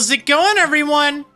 How's it going, everyone?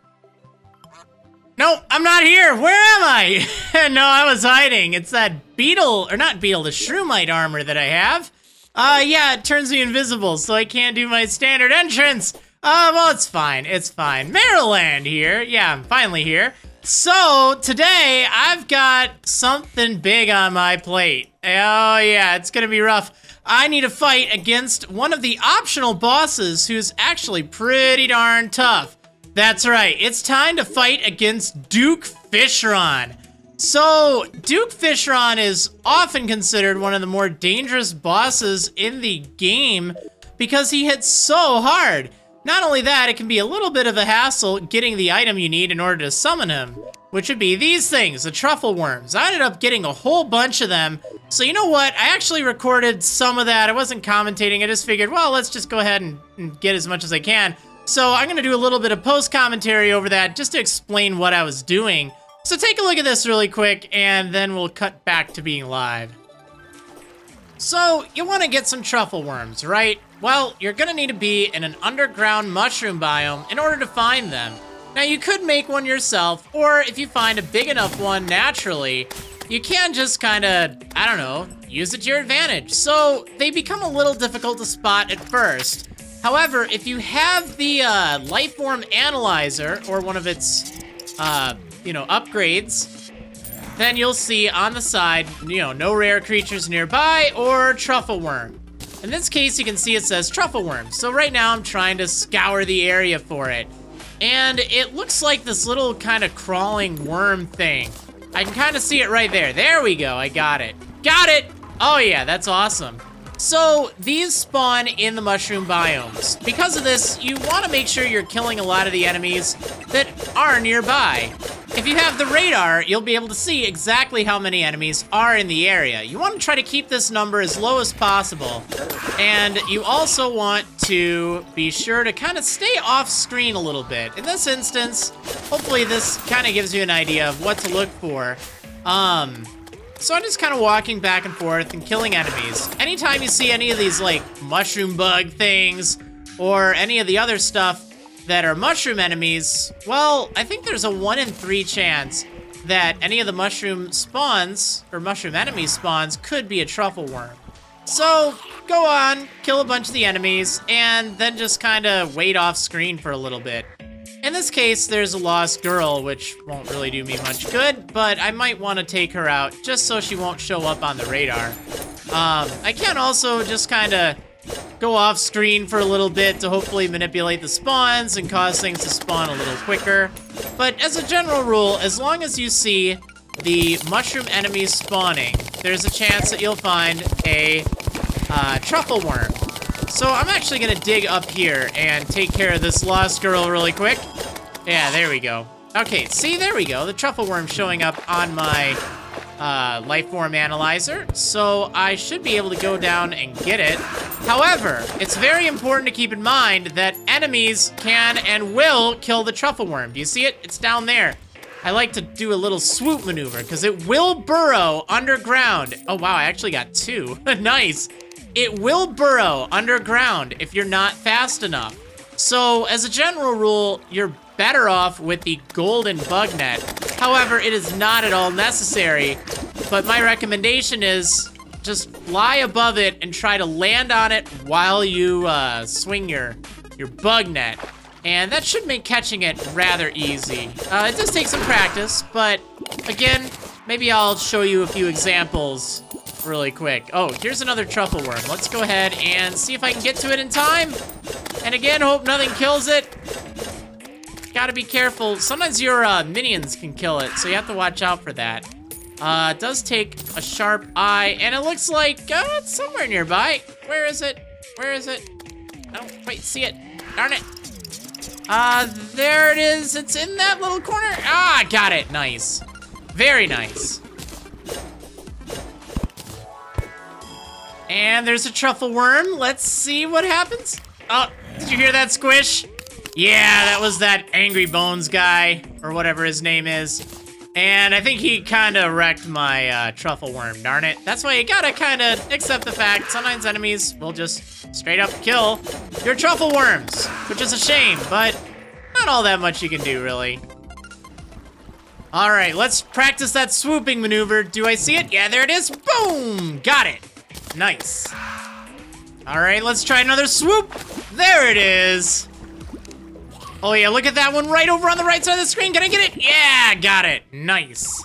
No, I'm not here. Where am I? no, I was hiding. It's that beetle, or not beetle, the shroomite armor that I have. Uh, yeah, it turns me invisible, so I can't do my standard entrance. Uh, well, it's fine. It's fine. Marriland here. Yeah, I'm finally here. So, today, I've got something big on my plate. Oh, yeah, it's gonna be rough. I need to fight against one of the optional bosses who's actually pretty darn tough. That's right, it's time to fight against Duke Fishron. So, Duke Fishron is often considered one of the more dangerous bosses in the game because he hits so hard. Not only that, it can be a little bit of a hassle getting the item you need in order to summon him, which would be these things, the truffle worms. I ended up getting a whole bunch of them. So you know what? I actually recorded some of that. I wasn't commentating. I just figured, well, let's just go ahead and, and get as much as I can. So I'm gonna do a little bit of post commentary over that just to explain what I was doing. So take a look at this really quick and then we'll cut back to being live. So you wanna get some truffle worms, right? Well, you're gonna need to be in an underground mushroom biome in order to find them. Now you could make one yourself, or if you find a big enough one naturally, you can just kinda, I don't know, use it to your advantage. So they become a little difficult to spot at first, However, if you have the uh, life form analyzer or one of its, uh, you know, upgrades, then you'll see on the side, you know, no rare creatures nearby or truffle worm. In this case, you can see it says truffle worm. So right now I'm trying to scour the area for it. And it looks like this little kind of crawling worm thing. I can kind of see it right there. There we go. I got it. Got it! Oh yeah, that's awesome. So, these spawn in the mushroom biomes. Because of this, you want to make sure you're killing a lot of the enemies that are nearby. If you have the radar, you'll be able to see exactly how many enemies are in the area. You want to try to keep this number as low as possible. And you also want to be sure to kind of stay off screen a little bit. In this instance, hopefully this kind of gives you an idea of what to look for. Um, so I'm just kind of walking back and forth and killing enemies. Anytime you see any of these, like, mushroom bug things, or any of the other stuff that are mushroom enemies, well, I think there's a 1 in 3 chance that any of the mushroom spawns, or mushroom enemy spawns, could be a truffle worm. So, go on, kill a bunch of the enemies, and then just kind of wait off screen for a little bit. In this case, there's a lost girl, which won't really do me much good, but I might want to take her out just so she won't show up on the radar. Um, I can also just kind of go off screen for a little bit to hopefully manipulate the spawns and cause things to spawn a little quicker. But as a general rule, as long as you see the mushroom enemies spawning, there's a chance that you'll find a uh, truffle worm. So I'm actually gonna dig up here and take care of this lost girl really quick. Yeah, there we go. Okay, see, there we go. The truffle worm showing up on my uh, life form analyzer. So I should be able to go down and get it. However, it's very important to keep in mind that enemies can and will kill the truffle worm. Do you see it? It's down there. I like to do a little swoop maneuver because it will burrow underground. Oh, wow, I actually got two. nice. It will burrow underground if you're not fast enough. So, as a general rule, you're better off with the golden bug net. However, it is not at all necessary, but my recommendation is just fly above it and try to land on it while you uh, swing your, your bug net. And that should make catching it rather easy. Uh, it does take some practice, but again, maybe I'll show you a few examples really quick. Oh, here's another truffle worm. Let's go ahead and see if I can get to it in time. And again, hope nothing kills it. Gotta be careful. Sometimes your uh, minions can kill it, so you have to watch out for that. Uh, it does take a sharp eye, and it looks like uh, it's somewhere nearby. Where is it? Where is it? I don't quite see it. Darn it. Uh, there it is. It's in that little corner. Ah, got it. Nice. Very nice. And there's a truffle worm. Let's see what happens. Oh, did you hear that squish? Yeah, that was that Angry Bones guy, or whatever his name is. And I think he kind of wrecked my uh, truffle worm, darn it. That's why you gotta kind of accept the fact sometimes enemies will just straight up kill your truffle worms, which is a shame, but not all that much you can do, really. All right, let's practice that swooping maneuver. Do I see it? Yeah, there it is. Boom! Got it. Nice. All right, let's try another swoop. There it is. Oh yeah, look at that one right over on the right side of the screen. Can I get it? Yeah, got it. Nice.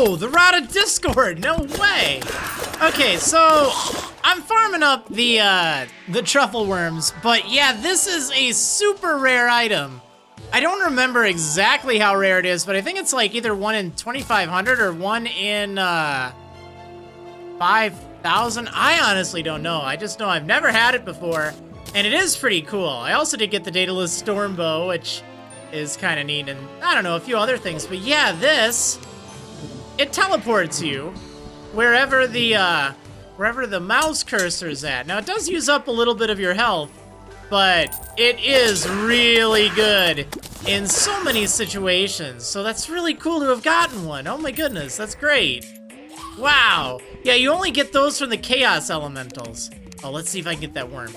Oh, the Rod of Discord, no way. Okay, so I'm farming up the uh, the truffle worms, but yeah, this is a super rare item. I don't remember exactly how rare it is, but I think it's like either one in 2,500 or one in uh, 5,000. I honestly don't know. I just know I've never had it before, and it is pretty cool. I also did get the Daedalus Storm Bow, which is kind of neat, and I don't know, a few other things. But yeah, this it teleports you wherever the uh, wherever the mouse cursor is at. Now it does use up a little bit of your health, but it is really good in so many situations. So that's really cool to have gotten one. Oh my goodness, that's great. Wow. Yeah, you only get those from the Chaos Elementals. Oh, let's see if I can get that worm.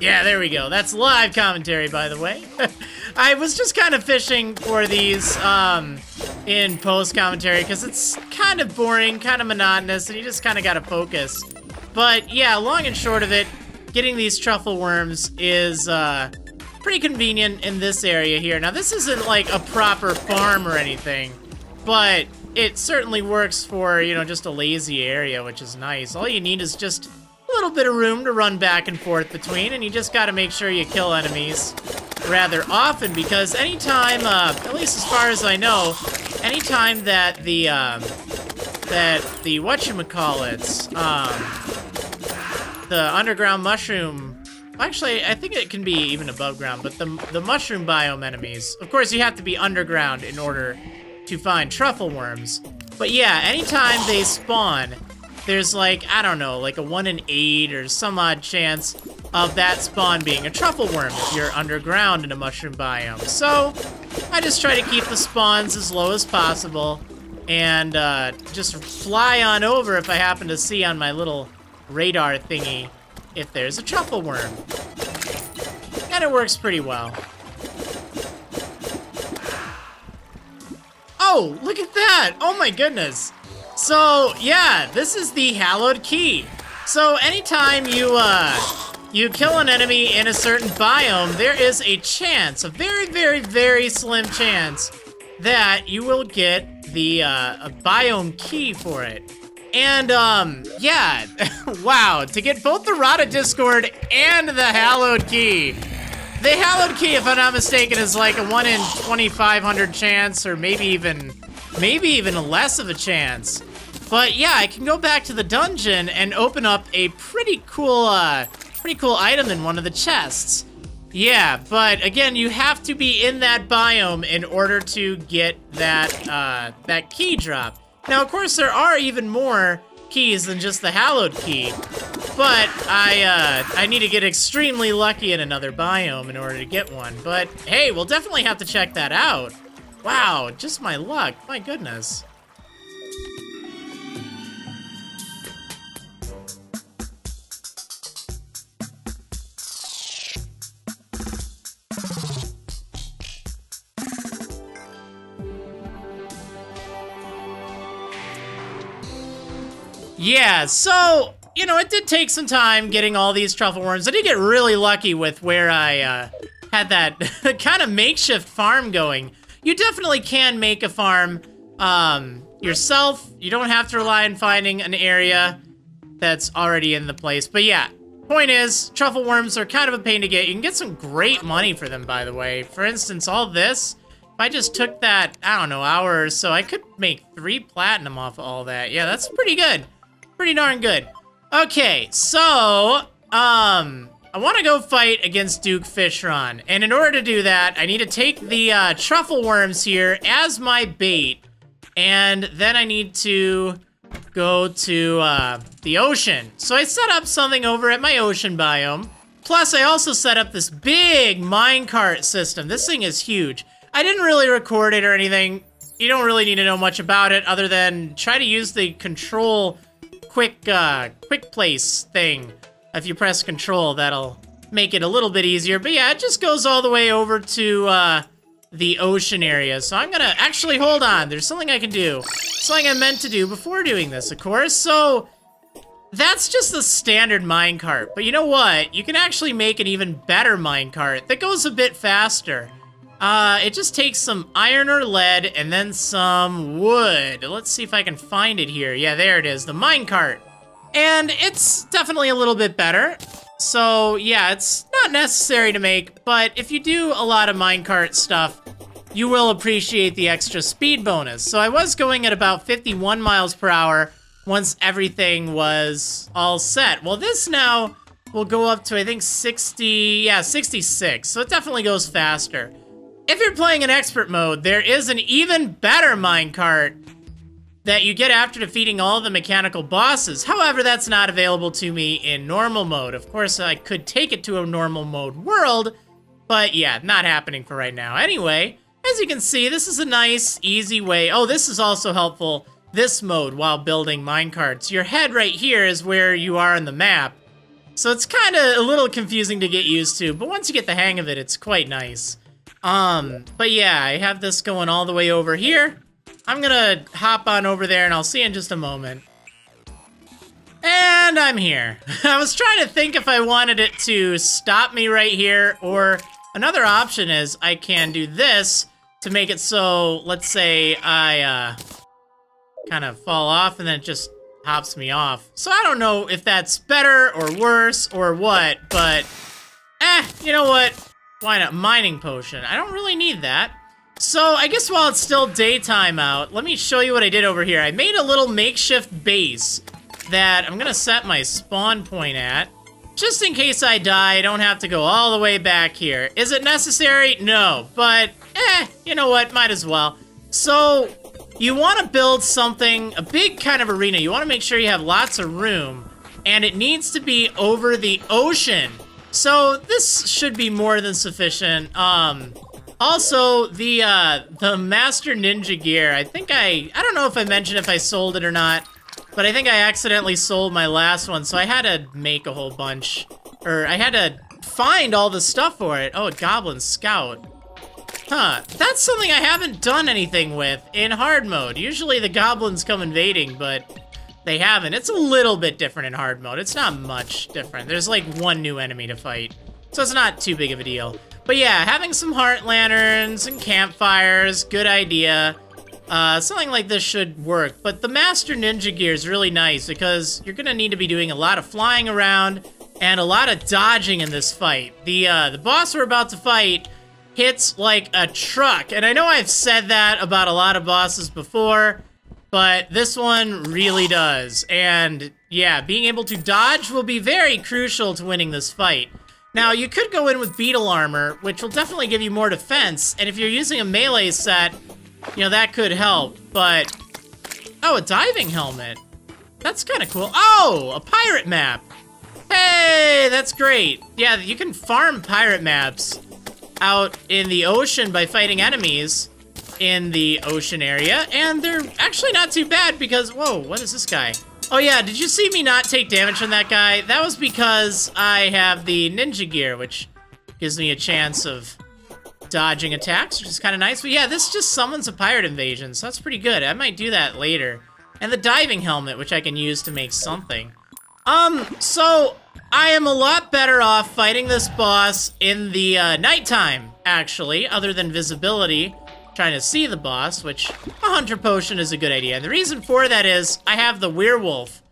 Yeah, there we go. That's live commentary, by the way. I was just kind of fishing for these um, in post commentary because it's kind of boring, kind of monotonous, and you just kind of got to focus. But yeah, long and short of it, getting these truffle worms is uh, pretty convenient in this area here. Now, this isn't like a proper farm or anything, but it certainly works for, you know, just a lazy area, which is nice. All you need is just a little bit of room to run back and forth between, and you just gotta make sure you kill enemies rather often, because anytime, uh, at least as far as I know, anytime that the, um, that the whatchamacallits, um, the underground mushroom Actually, I think it can be even above ground, but the, the mushroom biome enemies, of course you have to be underground in order to find truffle worms. But yeah, anytime they spawn, there's like, I don't know, like a 1 in 8 or some odd chance of that spawn being a truffle worm if you're underground in a mushroom biome. So, I just try to keep the spawns as low as possible and uh, just fly on over if I happen to see on my little radar thingy if there's a truffle worm. And it works pretty well. Oh, look at that! Oh my goodness! So, yeah, this is the Hallowed Key. So, anytime you, uh, you kill an enemy in a certain biome, there is a chance, a very, very, very slim chance, that you will get the, uh, biome key for it. And, um, yeah, wow, to get both the of Discord and the Hallowed Key. The Hallowed Key, if I'm not mistaken, is like a 1 in 2,500 chance, or maybe even, maybe even less of a chance. But yeah, I can go back to the dungeon and open up a pretty cool, uh, pretty cool item in one of the chests. Yeah, but again, you have to be in that biome in order to get that, uh, that key drop. Now, of course, there are even more keys than just the Hallowed Key, but I, uh, I need to get extremely lucky in another biome in order to get one. But hey, we'll definitely have to check that out. Wow, just my luck, my goodness. Yeah, so, you know, it did take some time getting all these truffle worms. I did get really lucky with where I uh, had that kind of makeshift farm going. You definitely can make a farm um, yourself. You don't have to rely on finding an area that's already in the place. But yeah, point is, truffle worms are kind of a pain to get. You can get some great money for them, by the way. For instance, all this, if I just took that, I don't know, hour or so, I could make three platinum off of all that. Yeah, that's pretty good pretty darn good. Okay, so, um, I want to go fight against Duke Fishron. And in order to do that, I need to take the uh, truffle worms here as my bait. And then I need to go to uh, the ocean. So I set up something over at my ocean biome. Plus, I also set up this big minecart system. This thing is huge. I didn't really record it or anything. You don't really need to know much about it other than try to use the control quick, uh, quick place thing. If you press control, that'll make it a little bit easier. But yeah, it just goes all the way over to, uh, the ocean area. So I'm gonna, actually, hold on. There's something I can do. Something I meant to do before doing this, of course. So, that's just the standard minecart. But you know what? You can actually make an even better minecart that goes a bit faster. Uh, it just takes some iron or lead and then some wood. Let's see if I can find it here. Yeah, there it is, the minecart. And it's definitely a little bit better. So yeah, it's not necessary to make, but if you do a lot of minecart stuff, you will appreciate the extra speed bonus. So I was going at about 51 miles per hour once everything was all set. Well, this now will go up to, I think, 60, yeah, 66. So it definitely goes faster. If you're playing in expert mode, there is an even better minecart that you get after defeating all the mechanical bosses. However, that's not available to me in normal mode. Of course, I could take it to a normal mode world, but yeah, not happening for right now. Anyway, as you can see, this is a nice, easy way. Oh, this is also helpful, this mode, while building minecarts. Your head right here is where you are on the map. So it's kind of a little confusing to get used to, but once you get the hang of it, it's quite nice. Um, but yeah, I have this going all the way over here. I'm gonna hop on over there and I'll see you in just a moment. And I'm here. I was trying to think if I wanted it to stop me right here or another option is I can do this to make it so, let's say I uh, kind of fall off and then it just hops me off. So I don't know if that's better or worse or what, but eh, you know what? Why not? Mining potion. I don't really need that. So, I guess while it's still daytime out, let me show you what I did over here. I made a little makeshift base that I'm gonna set my spawn point at. Just in case I die, I don't have to go all the way back here. Is it necessary? No, but eh, you know what, might as well. So, you want to build something, a big kind of arena. You want to make sure you have lots of room, and it needs to be over the ocean. So, this should be more than sufficient. Um, also, the uh, the Master Ninja gear, I think I, I don't know if I mentioned if I sold it or not, but I think I accidentally sold my last one, so I had to make a whole bunch, or I had to find all the stuff for it. Oh, a Goblin Scout. Huh, that's something I haven't done anything with in hard mode. Usually the goblins come invading, but they haven't. It's a little bit different in hard mode. It's not much different. There's like one new enemy to fight, so it's not too big of a deal. But yeah, having some heart lanterns and campfires, good idea. Uh, something like this should work, but the Master Ninja gear is really nice because you're gonna need to be doing a lot of flying around and a lot of dodging in this fight. The, uh, the boss we're about to fight hits like a truck, and I know I've said that about a lot of bosses before, but this one really does. And yeah, being able to dodge will be very crucial to winning this fight. Now, you could go in with beetle armor, which will definitely give you more defense, and if you're using a melee set, you know, that could help, but... Oh, a diving helmet. That's kind of cool. Oh, a pirate map. Hey, that's great. Yeah, you can farm pirate maps out in the ocean by fighting enemies in the ocean area, and they're actually not too bad because, whoa, what is this guy? Oh yeah, did you see me not take damage from that guy? That was because I have the ninja gear, which gives me a chance of dodging attacks, which is kind of nice. But yeah, this just summons a pirate invasion, so that's pretty good. I might do that later. And the diving helmet, which I can use to make something. Um, so I am a lot better off fighting this boss in the uh, nighttime, actually, other than visibility trying to see the boss, which a hunter potion is a good idea. And the reason for that is I have the werewolf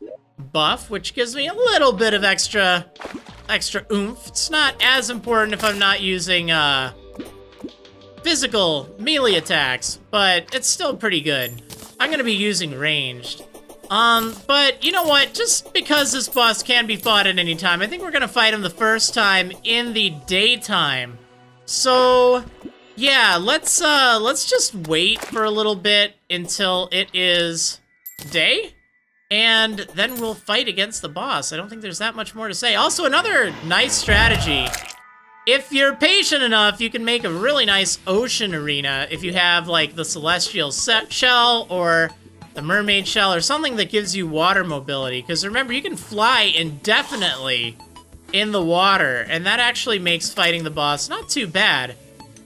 buff, which gives me a little bit of extra extra oomph. It's not as important if I'm not using uh, physical melee attacks, but it's still pretty good. I'm gonna be using ranged. Um, but you know what? Just because this boss can be fought at any time, I think we're gonna fight him the first time in the daytime. So, yeah, let's, uh, let's just wait for a little bit until it is day, and then we'll fight against the boss. I don't think there's that much more to say. Also, another nice strategy. If you're patient enough, you can make a really nice ocean arena if you have, like, the Celestial Shell or the Mermaid Shell or something that gives you water mobility. Because remember, you can fly indefinitely in the water, and that actually makes fighting the boss not too bad.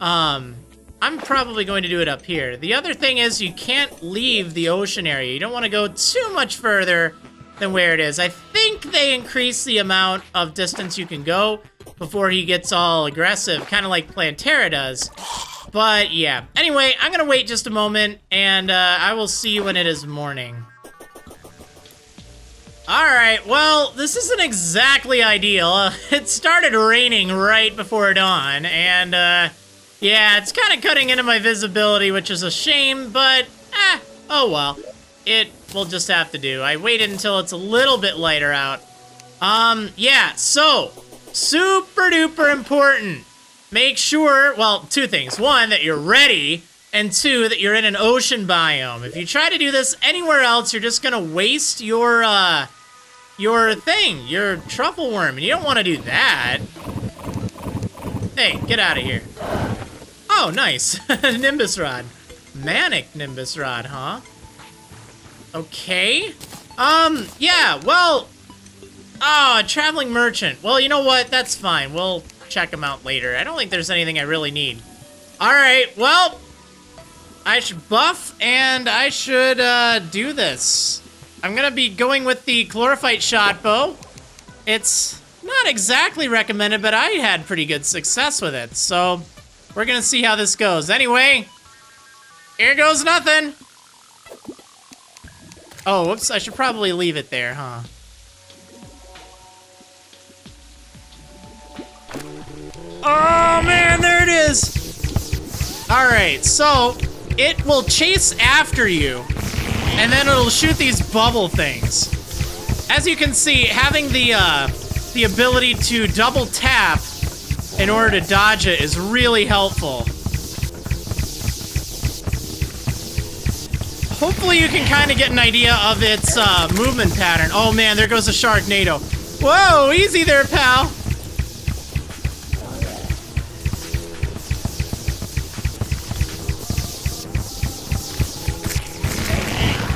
Um, I'm probably going to do it up here. The other thing is you can't leave the ocean area. You don't want to go too much further than where it is. I think they increase the amount of distance you can go before he gets all aggressive, kind of like Plantera does. But yeah. Anyway, I'm going to wait just a moment, and uh, I will see you when it is morning. Alright, well, this isn't exactly ideal. it started raining right before dawn, and uh, yeah, it's kind of cutting into my visibility, which is a shame, but eh, oh well. It will just have to do. I waited until it's a little bit lighter out. Um, yeah, so, super duper important. Make sure, well, two things. One, that you're ready, and two, that you're in an ocean biome. If you try to do this anywhere else, you're just gonna waste your, uh, your thing, your truffle worm, and you don't want to do that. Hey, get out of here. Oh, nice. Nimbus Rod. Manic Nimbus Rod, huh? Okay. Um, yeah, well... Oh, a traveling merchant. Well, you know what? That's fine. We'll check them out later. I don't think there's anything I really need. Alright, well... I should buff, and I should, uh, do this. I'm gonna be going with the Chlorophyte Shot Bow. It's not exactly recommended, but I had pretty good success with it, so we're gonna see how this goes. Anyway, here goes nothing. Oh, whoops, I should probably leave it there, huh? Oh, man, there it is. All right, so it will chase after you and then it'll shoot these bubble things. As you can see, having the, uh, the ability to double tap in order to dodge it is really helpful. Hopefully you can kind of get an idea of its uh, movement pattern. Oh man, there goes a Sharknado. Whoa, easy there, pal.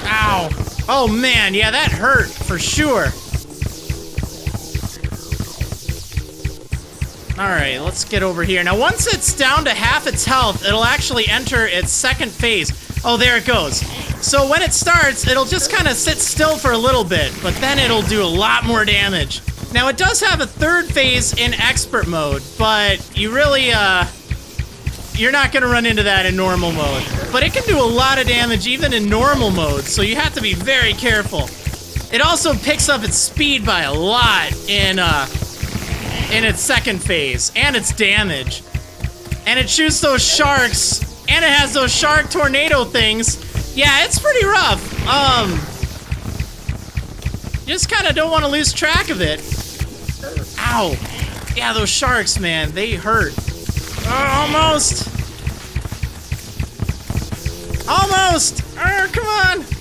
Ow. Oh man, yeah, that hurt for sure. Alright, let's get over here. Now, once it's down to half its health, it'll actually enter its second phase. Oh, there it goes. So when it starts, it'll just kind of sit still for a little bit, but then it'll do a lot more damage. Now, it does have a third phase in expert mode, but you really, uh, you're not going to run into that in normal mode. But it can do a lot of damage even in normal mode, so you have to be very careful. It also picks up its speed by a lot in, uh, in its second phase, and its damage. And it shoots those sharks, and it has those shark tornado things. Yeah, it's pretty rough. Um, just kind of don't want to lose track of it. Ow. Yeah, those sharks, man, they hurt. Uh, almost. Almost. Oh, come on.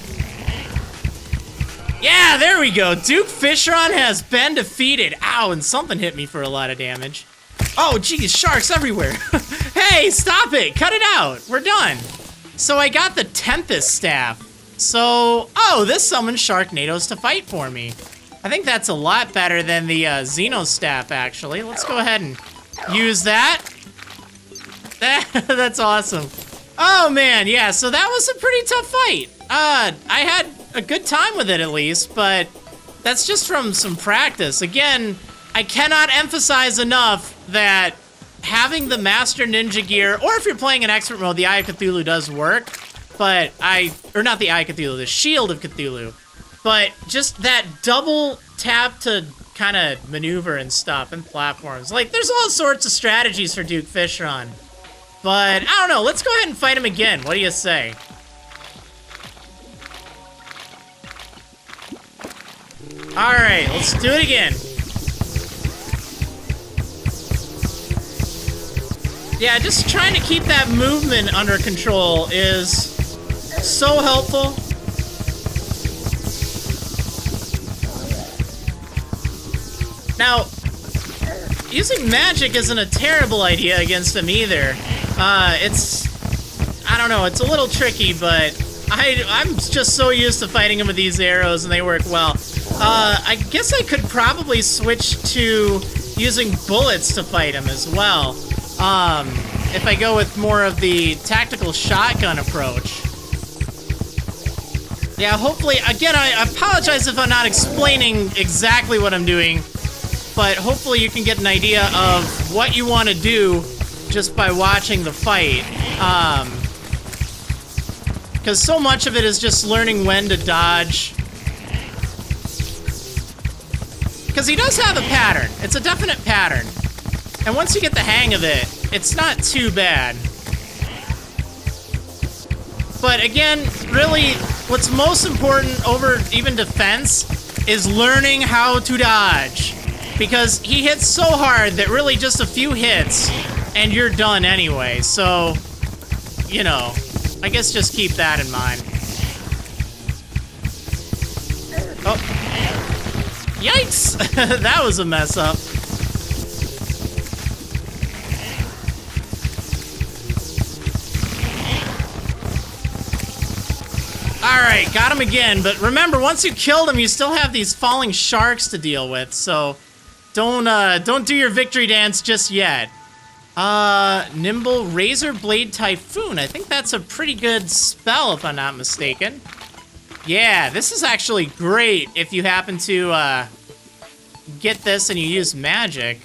Yeah, there we go. Duke Fishron has been defeated. Ow, and something hit me for a lot of damage. Oh, geez, sharks everywhere. hey, stop it. Cut it out. We're done. So I got the Tempest Staff. So, oh, this summons Sharknadoes to fight for me. I think that's a lot better than the uh, Xeno Staff, actually. Let's go ahead and use that. That, that's awesome. Oh man, yeah, so that was a pretty tough fight. Uh, I had a good time with it at least, but that's just from some practice. Again, I cannot emphasize enough that having the Master Ninja gear, or if you're playing in expert mode, the Eye of Cthulhu does work, but I, or not the Eye of Cthulhu, the Shield of Cthulhu, but just that double tap to kind of maneuver and stuff and platforms. Like, there's all sorts of strategies for Duke Fishron. But, I don't know, let's go ahead and fight him again. What do you say? All right, let's do it again. Yeah, just trying to keep that movement under control is so helpful. Now, using magic isn't a terrible idea against them either. Uh, it's, I don't know, it's a little tricky, but I, I'm just so used to fighting them with these arrows and they work well. Uh, I guess I could probably switch to using bullets to fight him as well. Um, if I go with more of the tactical shotgun approach. Yeah, hopefully, again, I apologize if I'm not explaining exactly what I'm doing, but hopefully you can get an idea of what you want to do just by watching the fight. Um, because so much of it is just learning when to dodge. Because he does have a pattern. It's a definite pattern. And once you get the hang of it, it's not too bad. But again, really, what's most important over even defense is learning how to dodge. Because he hits so hard that really just a few hits and you're done anyway. So, you know, I guess just keep that in mind. Oh. Yikes! that was a mess up. Alright, got him again, but remember, once you killed him, you still have these falling sharks to deal with, so don't, uh, don't do your victory dance just yet. Uh, Nimble Razor Blade Typhoon. I think that's a pretty good spell, if I'm not mistaken. Yeah, this is actually great if you happen to, uh, get this and you use magic.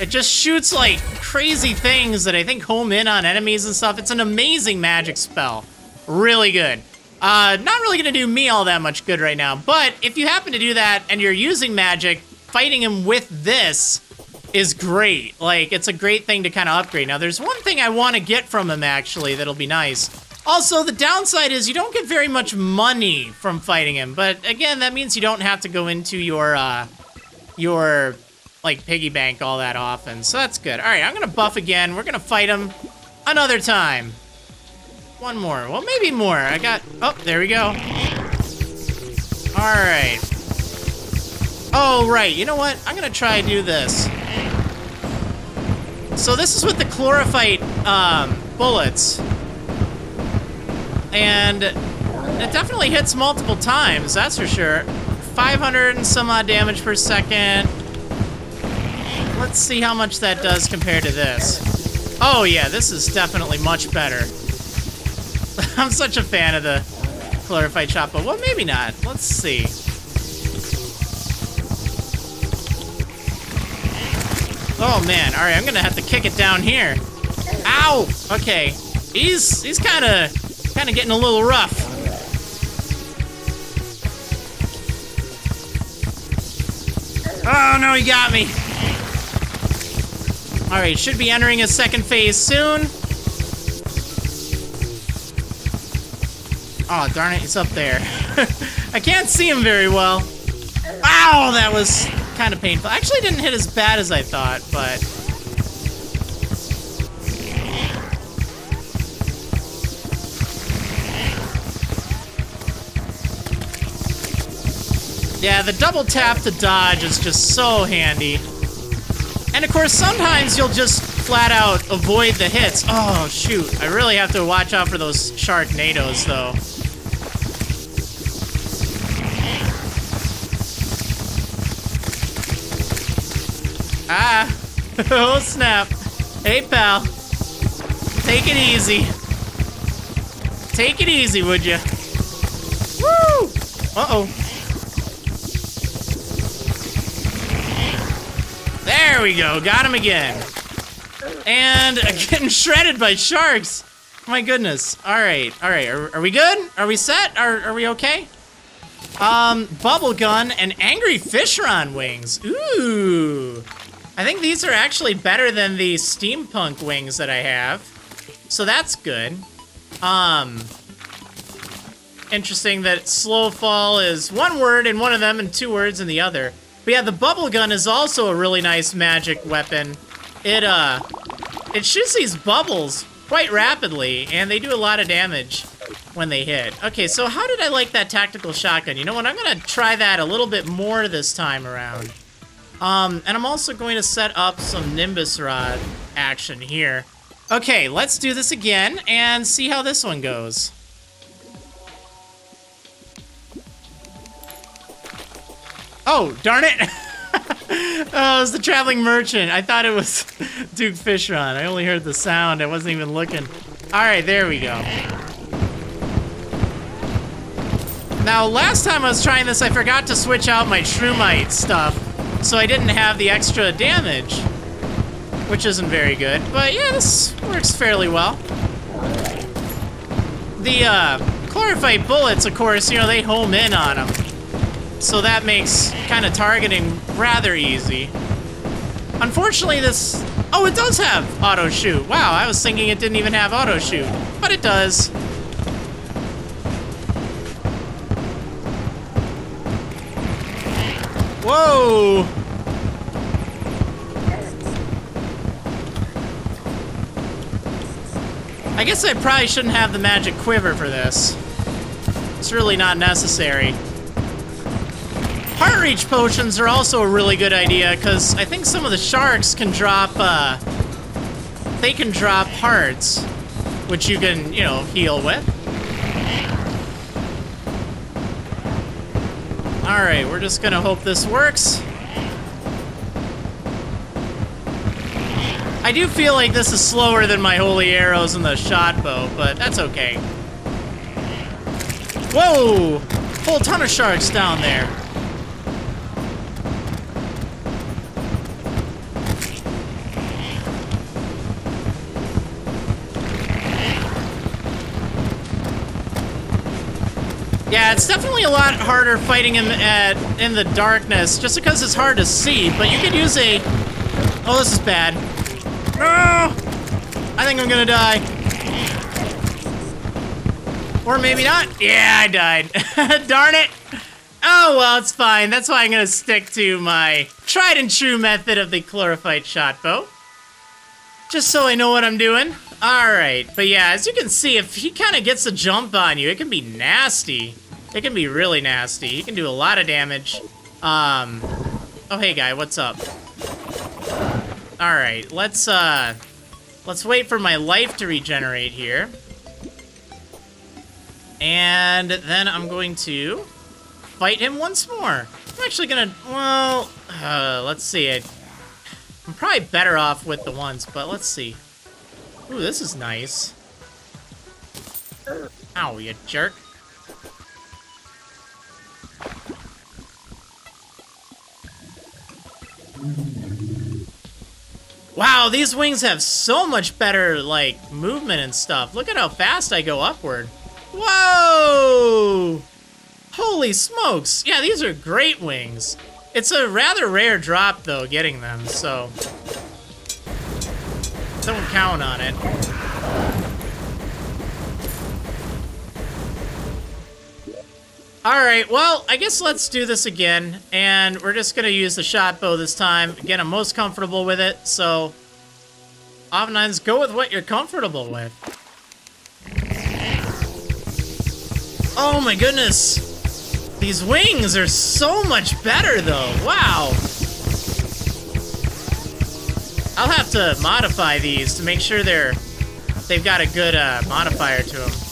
It just shoots, like, crazy things that I think home in on enemies and stuff. It's an amazing magic spell. Really good. Uh, not really gonna do me all that much good right now, but if you happen to do that and you're using magic, fighting him with this is great. Like, it's a great thing to kind of upgrade. Now, there's one thing I want to get from him, actually, that'll be nice. Also, the downside is you don't get very much money from fighting him. But, again, that means you don't have to go into your, uh, your, like, piggy bank all that often. So that's good. All right, I'm going to buff again. We're going to fight him another time. One more. Well, maybe more. I got... Oh, there we go. All right. Oh, right. You know what? I'm going to try to do this. So this is with the chlorophyte um, bullets. And it definitely hits multiple times, that's for sure. 500 and some odd damage per second. Let's see how much that does compared to this. Oh yeah, this is definitely much better. I'm such a fan of the shot, but well, maybe not. Let's see. Oh man, all right, I'm gonna have to kick it down here. Ow! Okay, he's he's kind of kind of getting a little rough. Oh no, he got me. All right, should be entering a second phase soon. Oh darn it, he's up there. I can't see him very well. Ow, that was kind of painful. Actually didn't hit as bad as I thought, but... Yeah, the double tap to dodge is just so handy. And of course, sometimes you'll just flat out avoid the hits. Oh, shoot. I really have to watch out for those shark Sharknadoes, though. Ah! oh, snap. Hey, pal. Take it easy. Take it easy, would you? Woo! Uh-oh. There we go. Got him again. And getting shredded by sharks. My goodness. All right. All right. Are, are we good? Are we set? Are, are we okay? Um, bubble gun and angry Fishron wings. Ooh. I think these are actually better than the steampunk wings that I have. So that's good. Um, interesting that slow fall is one word in one of them and two words in the other. But yeah, the bubble gun is also a really nice magic weapon. It, uh, it shoots these bubbles quite rapidly, and they do a lot of damage when they hit. Okay, so how did I like that tactical shotgun? You know what, I'm gonna try that a little bit more this time around. Um, and I'm also going to set up some Nimbus Rod action here. Okay, let's do this again and see how this one goes. Oh, darn it! oh, it was the Traveling Merchant. I thought it was Duke Fishron. I only heard the sound. I wasn't even looking. All right, there we go. Now, last time I was trying this, I forgot to switch out my Shroomite stuff, so I didn't have the extra damage, which isn't very good. But yeah, this works fairly well. The uh, Chlorophyte bullets, of course, you know, they home in on them. So that makes kind of targeting rather easy. Unfortunately, this... Oh, it does have auto shoot. Wow, I was thinking it didn't even have auto shoot. But it does. Whoa! I guess I probably shouldn't have the magic quiver for this. It's really not necessary. Heart Reach potions are also a really good idea, because I think some of the sharks can drop, uh, they can drop hearts, which you can, you know, heal with. Alright, we're just gonna hope this works. I do feel like this is slower than my holy arrows and the shot bow, but that's okay. Whoa! Whole ton of sharks down there. It's definitely a lot harder fighting him at, in the darkness, just because it's hard to see, but you could use a... Oh, this is bad. No! I think I'm gonna die. Or maybe not. Yeah, I died. Darn it! Oh, well, it's fine. That's why I'm gonna stick to my tried and true method of the chlorophyte shot bow. Just so I know what I'm doing. Alright, but yeah, as you can see, if he kind of gets a jump on you, it can be nasty. It can be really nasty. He can do a lot of damage. Um, oh, hey, guy, what's up? All right, let's, uh, let's wait for my life to regenerate here. And then I'm going to fight him once more. I'm actually gonna, well, uh, let's see. I, I'm probably better off with the ones, but let's see. Ooh, this is nice. Ow, you jerk. Wow, these wings have so much better, like, movement and stuff. Look at how fast I go upward. Whoa! Holy smokes. Yeah, these are great wings. It's a rather rare drop, though, getting them, so... Don't count on it. Alright, well, I guess let's do this again, and we're just gonna use the shot bow this time. Again, I'm most comfortable with it, so... Oftentimes, go with what you're comfortable with. Oh my goodness! These wings are so much better, though. Wow! I'll have to modify these to make sure they're... They've got a good uh, modifier to them.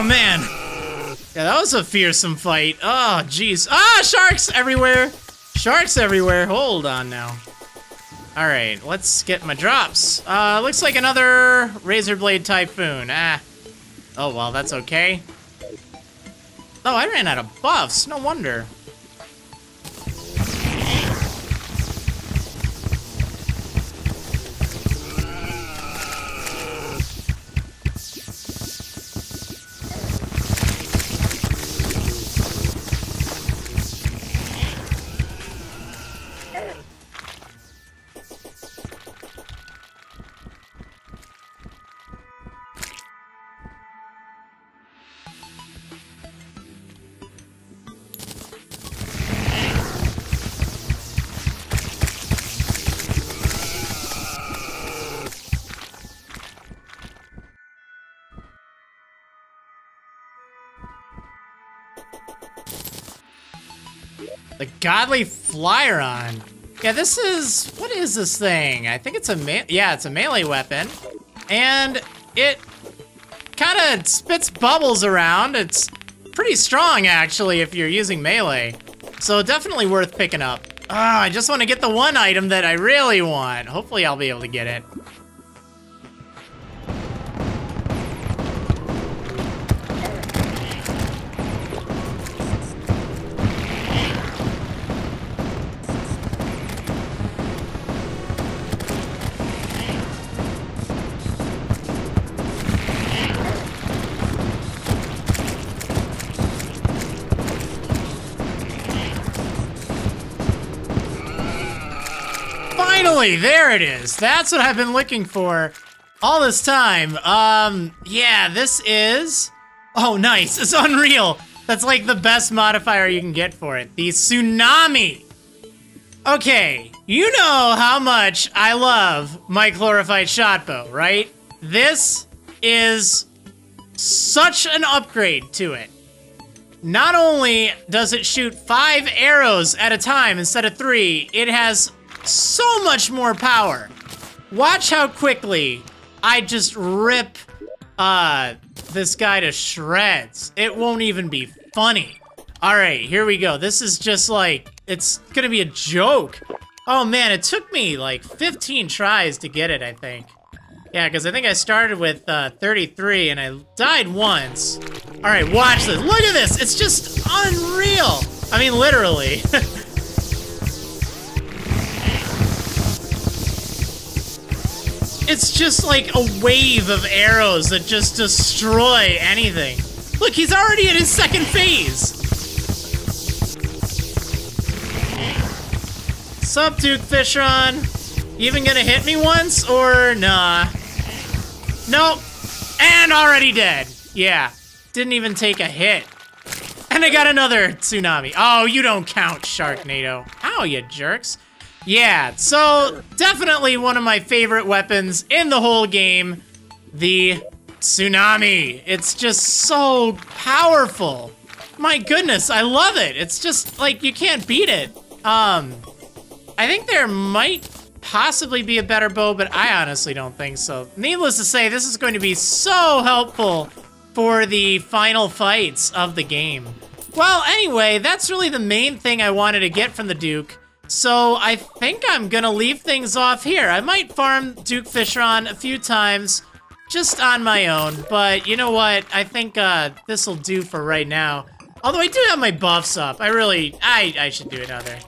Oh, man. Yeah, that was a fearsome fight. Oh, jeez. Ah, sharks everywhere. Sharks everywhere. Hold on now. All right, let's get my drops. Uh, looks like another Razor Blade Typhoon. Ah. Oh, well, that's okay. Oh, I ran out of buffs. No wonder. Godly Flairon. Yeah, this is, what is this thing? I think it's a, me yeah, it's a melee weapon. And it kind of spits bubbles around. It's pretty strong, actually, if you're using melee. So definitely worth picking up. Oh, I just want to get the one item that I really want. Hopefully I'll be able to get it. Finally, there it is. That's what I've been looking for all this time. Um, yeah, this is... Oh, nice. It's Unreal. That's like the best modifier you can get for it. The Tsunami. Okay, you know how much I love my Chlorophyte Shotbow, right? This is such an upgrade to it. Not only does it shoot five arrows at a time instead of three, it has so much more power. Watch how quickly I just rip uh, this guy to shreds. It won't even be funny. All right, here we go. This is just like, it's gonna be a joke. Oh man, it took me like 15 tries to get it, I think. Yeah, because I think I started with uh, 33 and I died once. All right, watch this. Look at this. It's just unreal. I mean, literally. It's just like a wave of arrows that just destroy anything. Look, he's already in his second phase. Sup, Duke Fishron? You even gonna hit me once, or nah? Nope. And already dead. Yeah. Didn't even take a hit. And I got another tsunami. Oh, you don't count, Sharknado. Ow, you jerks. Yeah, so definitely one of my favorite weapons in the whole game, the Tsunami. It's just so powerful. My goodness, I love it. It's just like you can't beat it. Um, I think there might possibly be a better bow, but I honestly don't think so. Needless to say, this is going to be so helpful for the final fights of the game. Well, anyway, that's really the main thing I wanted to get from the Duke. So I think I'm gonna leave things off here. I might farm Duke Fishron a few times just on my own, but you know what? I think uh, this'll do for right now. Although I do have my buffs up. I really, I, I should do another.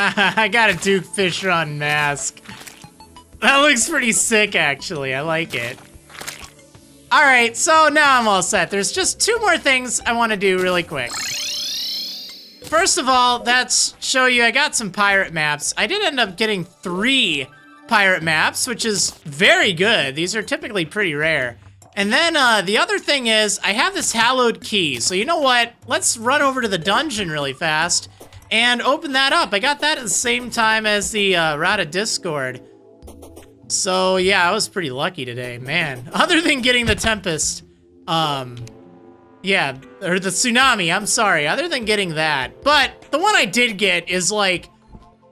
I got a Duke Fishron mask. That looks pretty sick, actually. I like it. All right, so now I'm all set. There's just two more things I want to do really quick. First of all, that's show you I got some pirate maps. I did end up getting three pirate maps, which is very good. These are typically pretty rare. And then uh, the other thing is I have this hallowed key. So you know what? Let's run over to the dungeon really fast and open that up. I got that at the same time as the uh, Rod of Discord. So yeah, I was pretty lucky today, man. Other than getting the Tempest, um, yeah, or the Tsunami, I'm sorry. Other than getting that, but the one I did get is like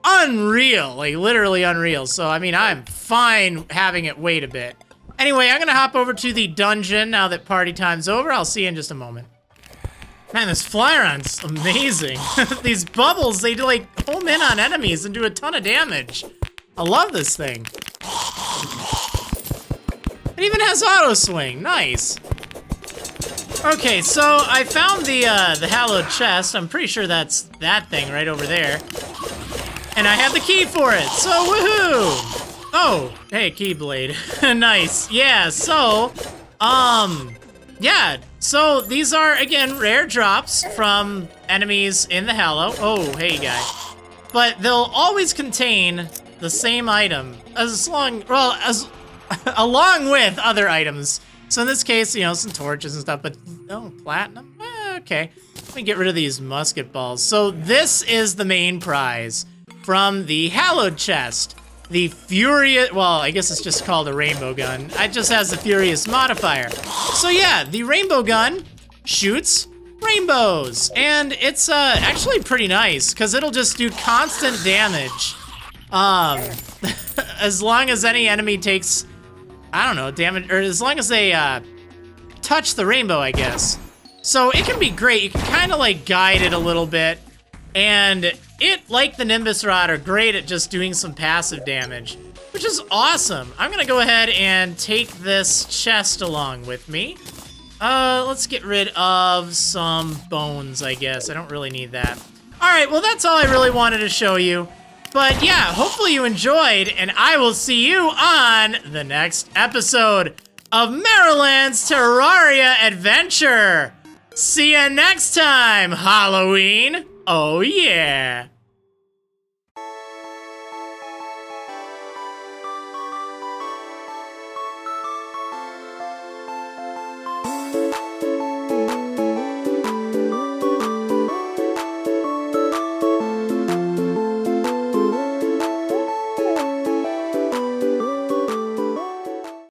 unreal, like literally unreal. So I mean, I'm fine having it wait a bit. Anyway, I'm gonna hop over to the dungeon now that party time's over. I'll see you in just a moment. Man, this Flairon's amazing. These bubbles, they like home in on enemies and do a ton of damage. I love this thing. It even has auto swing, nice. Okay, so I found the uh, the hallowed chest. I'm pretty sure that's that thing right over there. And I have the key for it, so woohoo! Oh, hey, Keyblade. nice. Yeah, so, um, yeah, so these are, again, rare drops from enemies in the Hallow. Oh, hey, guy. But they'll always contain the same item, as long, well, as, along with other items. So in this case, you know, some torches and stuff, but, oh, platinum? Eh, okay. Let me get rid of these musket balls. So this is the main prize from the Hallowed chest the Furious, well, I guess it's just called a Rainbow Gun. It just has the Furious modifier. So yeah, the Rainbow Gun shoots rainbows. And it's uh, actually pretty nice, because it'll just do constant damage. Um, as long as any enemy takes, I don't know, damage, or as long as they uh, touch the rainbow, I guess. So it can be great. You can kind of like guide it a little bit. And it, like the Nimbus Rod, are great at just doing some passive damage, which is awesome. I'm gonna go ahead and take this chest along with me. Uh, let's get rid of some bones, I guess. I don't really need that. All right, well, that's all I really wanted to show you. But yeah, hopefully you enjoyed, and I will see you on the next episode of Marriland's Terraria Adventure. See you next time, Halloween. Oh, yeah.